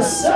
the.